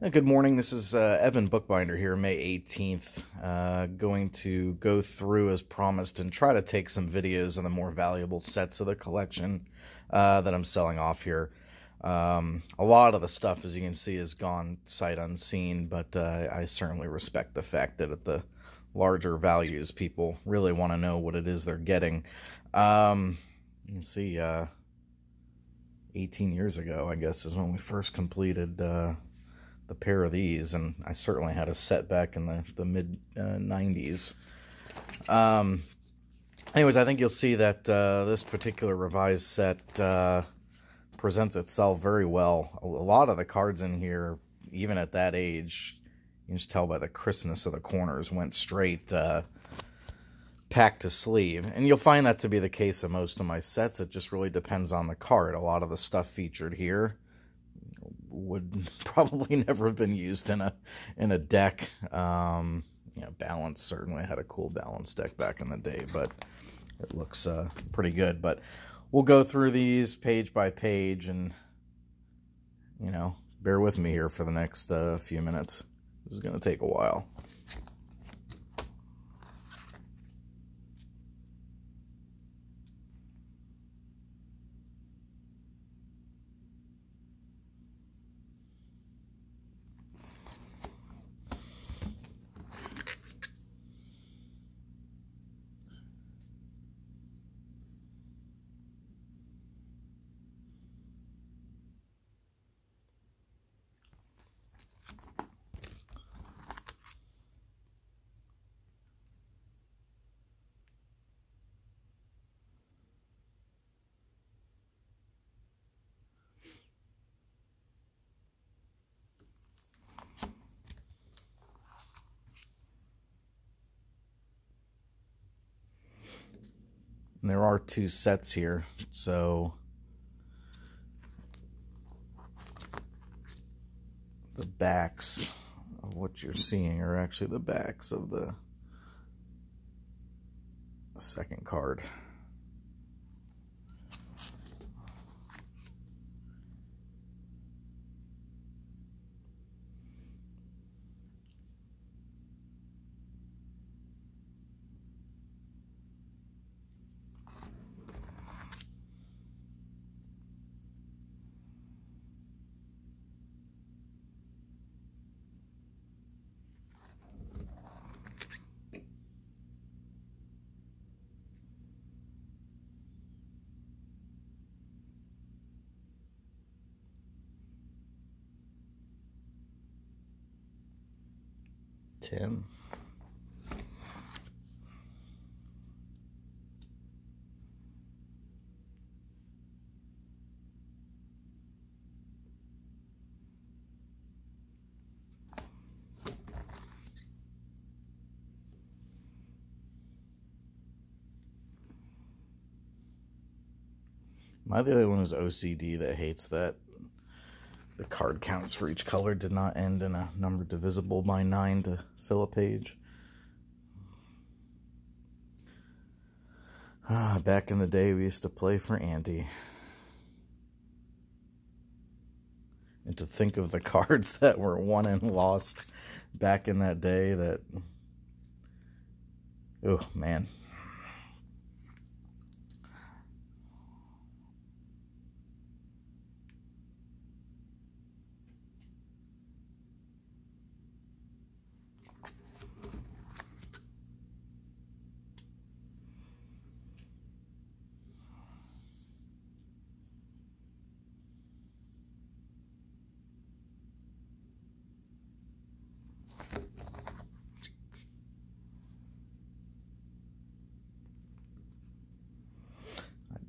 Uh, good morning. This is uh, Evan Bookbinder here, May 18th. Uh, going to go through as promised and try to take some videos of the more valuable sets of the collection uh, that I'm selling off here. Um, a lot of the stuff, as you can see, has gone sight unseen, but uh, I certainly respect the fact that at the larger values, people really want to know what it is they're getting. Um, you see, uh, 18 years ago, I guess, is when we first completed the pair of these, and I certainly had a set back in the, the mid-90s. Uh, um, anyways, I think you'll see that uh, this particular revised set uh, presents itself very well. A lot of the cards in here, even at that age, you can just tell by the crispness of the corners, went straight uh, packed to sleeve. And you'll find that to be the case of most of my sets. It just really depends on the card. A lot of the stuff featured here would probably never have been used in a in a deck. Um, you know, balance certainly had a cool balance deck back in the day, but it looks uh, pretty good. But we'll go through these page by page, and you know, bear with me here for the next uh, few minutes. This is going to take a while. And there are two sets here, so the backs of what you're seeing are actually the backs of the second card. 10. Am I the only one who's OCD that hates that the card counts for each color did not end in a number divisible by 9 to a page. Ah, back in the day, we used to play for ante. And to think of the cards that were won and lost back in that day that... Oh, man.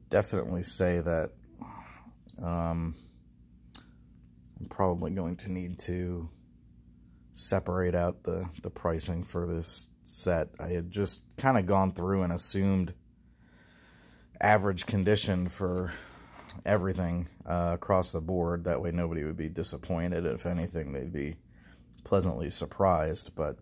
Definitely say that um, I'm probably going to need to separate out the, the pricing for this set. I had just kind of gone through and assumed average condition for everything uh, across the board. That way nobody would be disappointed. If anything, they'd be pleasantly surprised. But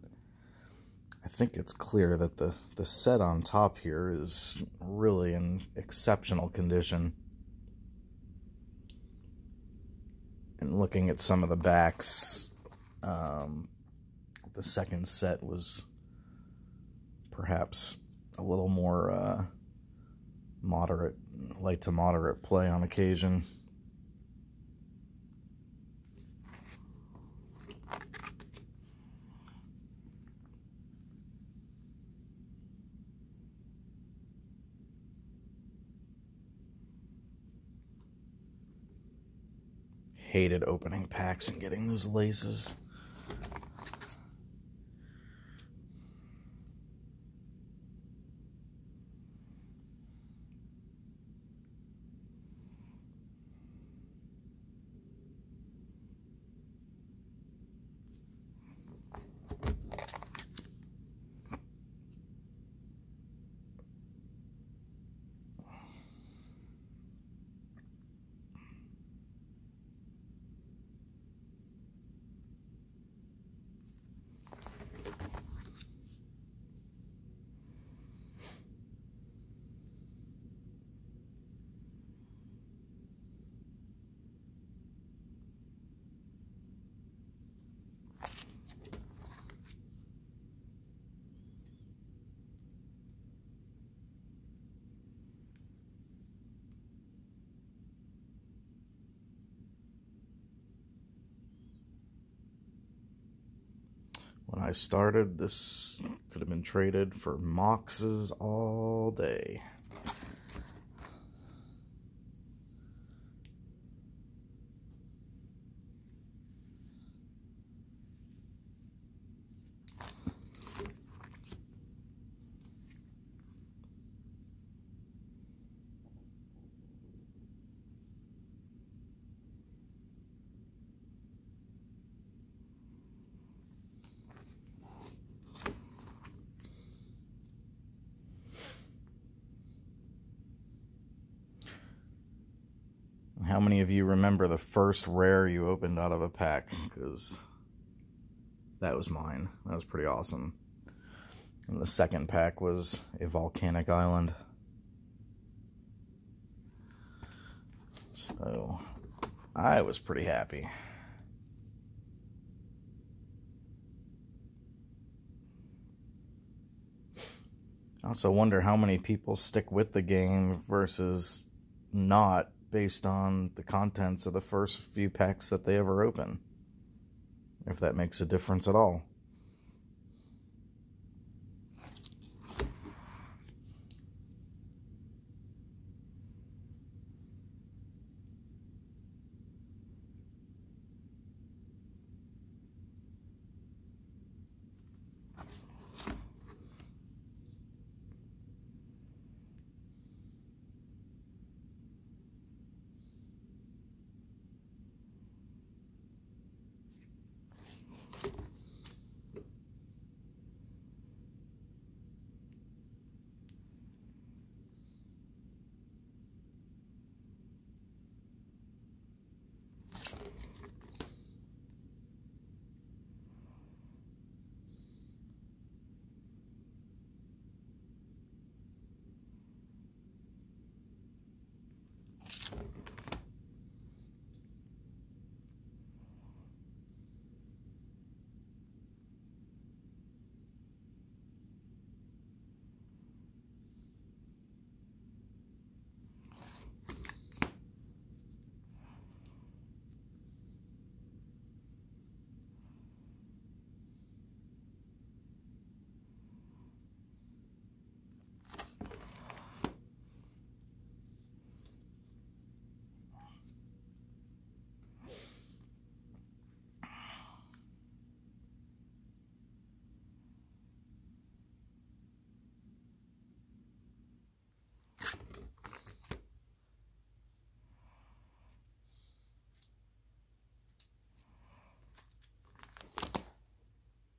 I think it's clear that the, the set on top here is really in exceptional condition. And looking at some of the backs, Um, the second set was perhaps a little more uh, moderate, light to moderate play on occasion. Hated opening packs and getting those laces. When I started, this could have been traded for Moxes all day. How many of you remember the first rare you opened out of a pack? Because that was mine. That was pretty awesome. And the second pack was a volcanic island. So I was pretty happy. I also wonder how many people stick with the game versus not based on the contents of the first few packs that they ever open. If that makes a difference at all.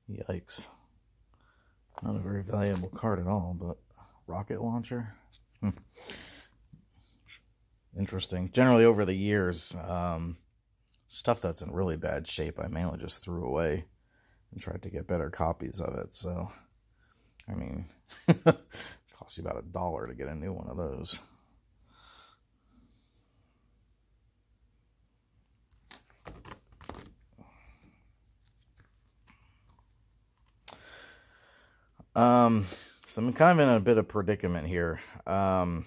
Yikes. Not a very valuable card at all, but rocket launcher? Hmm. Interesting. Generally, over the years, um, stuff that's in really bad shape, I mainly just threw away and tried to get better copies of it. So, I mean, costs you about a dollar to get a new one of those. Um, so I'm kind of in a bit of predicament here. Um,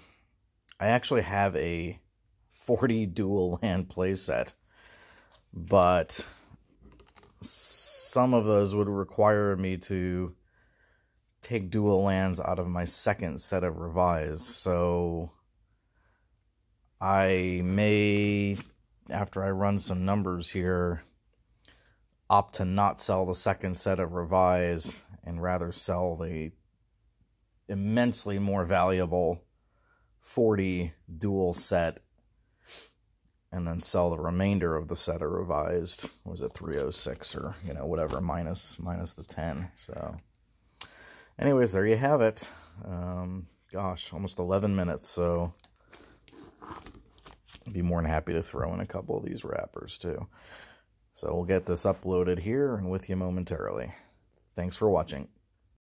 I actually have a 40 dual land playset, but some of those would require me to take dual lands out of my second set of revise. So I may, after I run some numbers here, opt to not sell the second set of revised and rather sell the immensely more valuable 40 dual set and then sell the remainder of the set of revised. Was it 306 or you know whatever minus minus the 10 so anyways there you have it. Um, gosh almost 11 minutes so I'd be more than happy to throw in a couple of these wrappers too so we'll get this uploaded here and with you momentarily. Thanks for watching